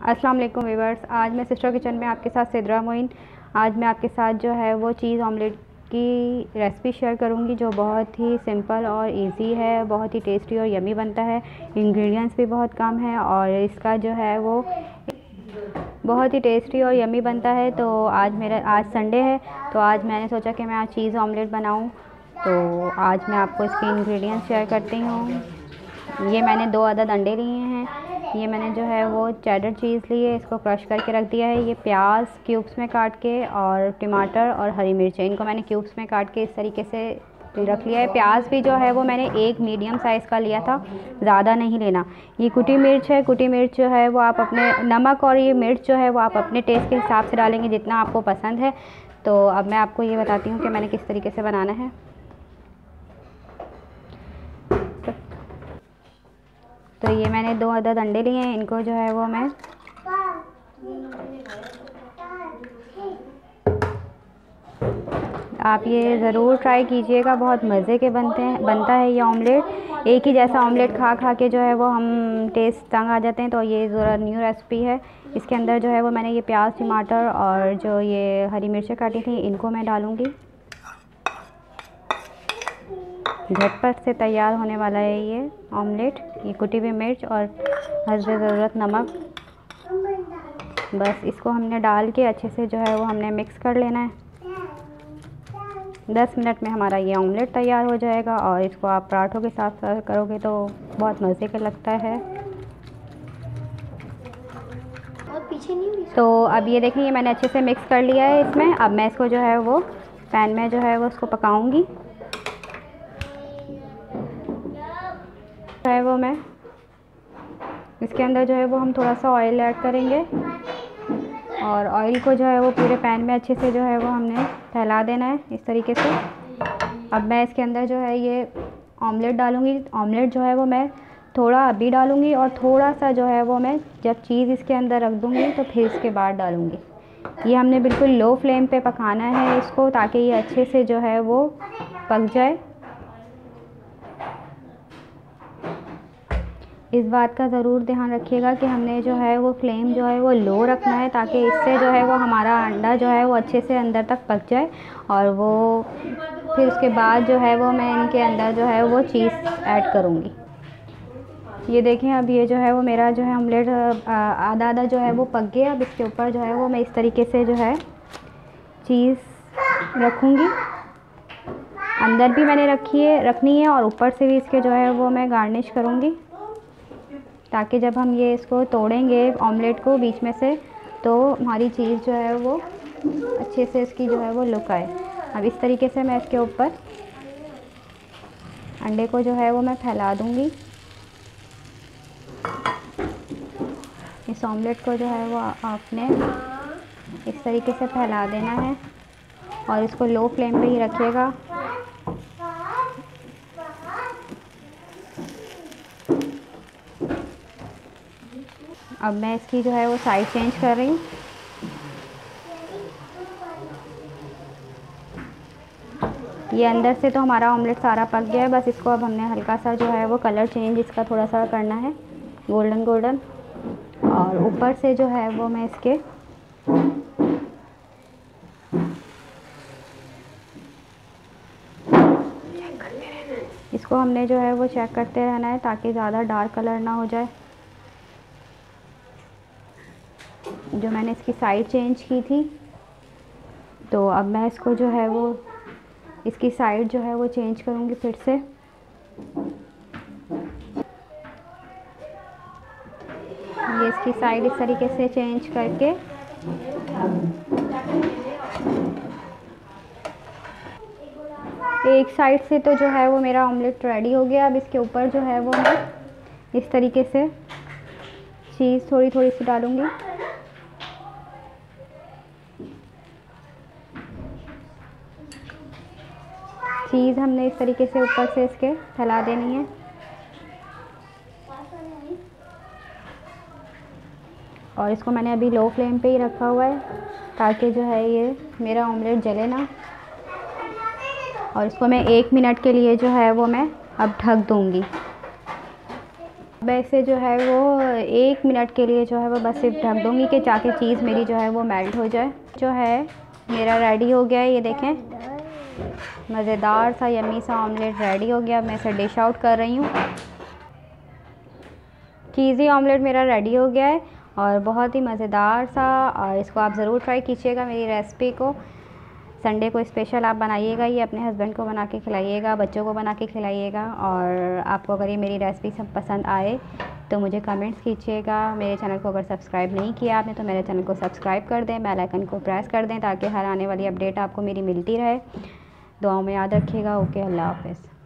अस्सलाम वालेकुम वीवर्स आज मैं सिस्टर किचन में आपके साथ सिद्रा मोइन। आज मैं आपके साथ जो है वो चीज़ ऑमलेट की रेसिपी शेयर करूँगी, जो बहुत ही सिंपल और इजी है, बहुत ही टेस्टी और यमी बनता है। इंग्रेडिएंट्स भी बहुत कम है और इसका जो है वो बहुत ही टेस्टी और यमी बनता है। तो आज मेरा, आज संडे है तो आज मैंने सोचा कि मैं आज चीज़ ऑमलेट बनाऊँ। तो आज मैं आपको इसके इंग्रेडिएंट्स शेयर करती हूँ। ये मैंने दो अदद अंडे लिए हैं। ये मैंने जो है वो चैडर चीज़ ली है, इसको क्रश करके रख दिया है। ये प्याज क्यूब्स में काट के और टमाटर और हरी मिर्चें, इनको मैंने क्यूब्स में काट के इस तरीके से रख लिया है। प्याज भी जो है वो मैंने एक मीडियम साइज़ का लिया था, ज़्यादा नहीं लेना। ये कुटी मिर्च है, कुटी मिर्च जो है वो आप अपने, नमक और ये मिर्च जो है वो आप अपने टेस्ट के हिसाब से डालेंगे जितना आपको पसंद है। तो अब मैं आपको ये बताती हूँ कि मैंने किस तरीके से बनाना है। तो ये मैंने दो अदद अंडे लिए हैं, इनको जो है वो मैं आप ये ज़रूर ट्राई कीजिएगा, बहुत मज़े के बनते हैं, बनता है ये ऑमलेट एक ही जैसा ऑमलेट खा खा के जो है वो हम टेस्ट तंग आ जाते हैं तो ये ज़रा न्यू रेसिपी है। इसके अंदर जो है वो मैंने ये प्याज, टमाटर और जो ये हरी मिर्चें काटी थी, इनको मैं डालूँगी। झटपट से तैयार होने वाला है ये ऑमलेट ये कुटी हुई मिर्च और हसब ज़रूरत नमक। बस इसको हमने डाल के अच्छे से जो है वो हमने मिक्स कर लेना है। दस मिनट में हमारा ये ऑमलेट तैयार हो जाएगा और इसको आप पराठों के साथ सर्व करोगे तो बहुत मज़े का लगता है। तो अब ये देखें ये मैंने अच्छे से मिक्स कर लिया है इसमें। अब मैं इसको जो है वो पैन में जो है वो उसको पकाऊँगी। है वो मैं। इसके अंदर जो है वो हम थोड़ा सा ऑयल ऐड करेंगे। और ऑयल को जो है वो पूरे पैन में अच्छे से जो है वो हमने फैला देना है इस तरीके से। अब मैं इसके अंदर जो है ये ऑमलेट डालूँगी। ऑमलेट जो है वो मैं थोड़ा अभी डालूँगी और थोड़ा सा जो है वो मैं जब चीज़ इसके अंदर रख दूँगी तो फिर इसके बाद डालूँगी। ये हमने बिल्कुल लो फ्लेम पे पकाना है इसको ताकि ये अच्छे से जो है वो पक जाए। इस बात का ज़रूर ध्यान रखिएगा कि हमने जो है वो फ्लेम जो है वो लो रखना है ताकि इससे जो है वो हमारा अंडा जो है वो अच्छे से अंदर तक पक जाए और वो फिर उसके बाद जो है वो मैं इनके अंदर जो है वो चीज़ ऐड करूँगी ये देखें अब ये जो है वो मेरा जो है ऑमलेट आधा आधा जो है वो पक गया अब इसके ऊपर जो है वो मैं इस तरीके से जो है चीज़ रखूँगी अंदर भी मैंने रखी है रखनी है और ऊपर से भी इसके जो है वो मैं गार्निश करूँगी ताकि जब हम ये इसको तोड़ेंगे ऑमलेट को बीच में से तो हमारी चीज़ जो है वो अच्छे से इसकी जो है वो लुक आए। अब इस तरीके से मैं इसके ऊपर अंडे को जो है वो मैं फैला दूँगी। इस ऑमलेट को जो है वो आपने इस तरीके से फैला देना है और इसको लो फ्लेम पे ही रखिएगा। अब मैं इसकी जो है वो साइज़ चेंज कर रही हूँ। ये अंदर से तो हमारा ऑमलेट सारा पक गया है, बस इसको अब हमने हल्का सा जो है वो कलर चेंज इसका थोड़ा सा करना है गोल्डन गोल्डन और ऊपर से जो है वो मैं इसके इसको हमने जो है वो चेक करते रहना है ताकि ज़्यादा डार्क कलर ना हो जाए। जो मैंने इसकी साइड चेंज की थी। तो अब मैं इसको जो है वो, इसकी साइड जो है वो चेंज करूँगी फिर से। ये इसकी साइड इस तरीके से चेंज करके। एक साइड से तो जो है वो मेरा ऑमलेट रेडी हो गया। अब इसके ऊपर जो है वो मैं इस तरीके से चीज़ थोड़ी थोड़ी सी डालूँगी। चीज़ हमने इस तरीके से ऊपर से इसके फैला देनी है। और इसको मैंने अभी लो फ्लेम पे ही रखा हुआ है, ताकि जो है ये मेरा ऑमलेट जले ना। और इसको मैं एक मिनट के लिए जो है वो मैं अब ढक दूँगी। वैसे जो है वो एक मिनट के लिए जो है वो बस सिर्फ़ ढक दूँगी कि ताकि चीज़ मेरी जो है वो मेल्ट हो जाए। जो है मेरा रेडी हो गया है, ये देखें। मज़ेदार सा यमी सा ऑमलेट रेडी हो गया। मैं इसे डिश आउट कर रही हूँ। चीज़ी ऑमलेट मेरा रेडी हो गया है और बहुत ही मज़ेदार सा। और इसको आप ज़रूर ट्राई कीजिएगा मेरी रेसिपी को। संडे को स्पेशल आप बनाइएगा, ये अपने हस्बैंड को बना के खिलाइएगा, बच्चों को बना के खिलाइएगा। और आपको अगर ये मेरी रेसिपी सब पसंद आए तो मुझे कमेंट्स कीजिएगा। मेरे चैनल को अगर सब्सक्राइब नहीं किया आपने तो मेरे चैनल को सब्सक्राइब कर दें। बेल आइकन को प्रेस कर दें ताकि हर आने वाली अपडेट आपको मेरी मिलती रहे। दुआओं में याद रखिएगा। ओके अल्लाह हाफ़िज़।